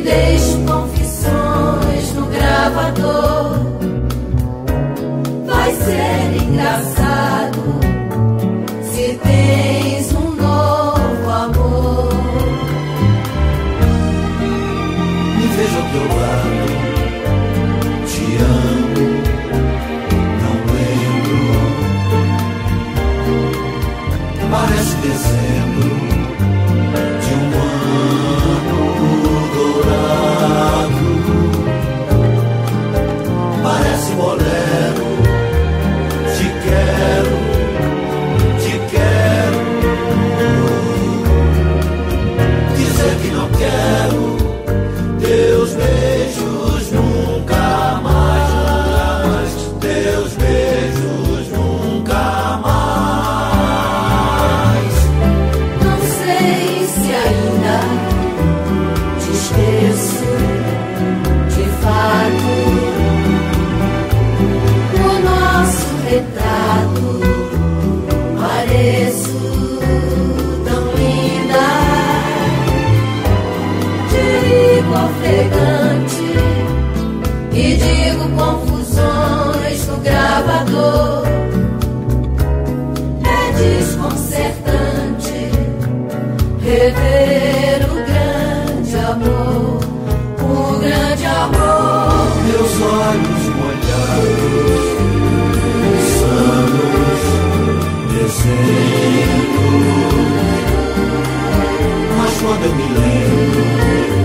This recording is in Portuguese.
deixo confissões no gravador. Vai ser engraçado se tens um novo amor. Me vejo ao teu lado, esqueço de fato. No nosso retrato pareço tão linda. Digo ofegante olhos molhados, insanos, desenhos. Mas quando eu me lembro,